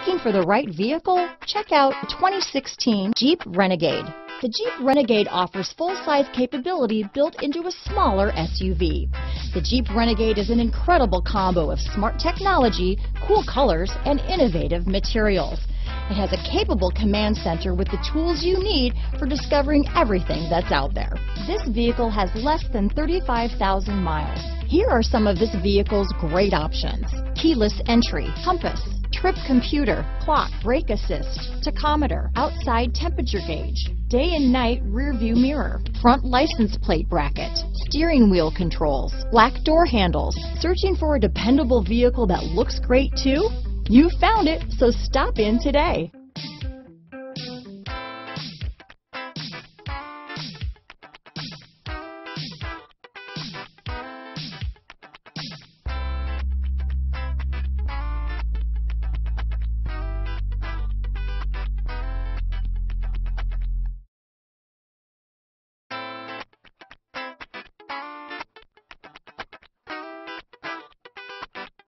Looking for the right vehicle? Check out 2016 Jeep Renegade. The Jeep Renegade offers full-size capability built into a smaller SUV. The Jeep Renegade is an incredible combo of smart technology, cool colors, and innovative materials. It has a capable command center with the tools you need for discovering everything that's out there. This vehicle has less than 35,000 miles. Here are some of this vehicle's great options. Keyless entry, compass, trip computer, clock, brake assist, tachometer, outside temperature gauge, day and night rear view mirror, front license plate bracket, steering wheel controls, black door handles. Searching for a dependable vehicle that looks great too? You found it, so stop in today.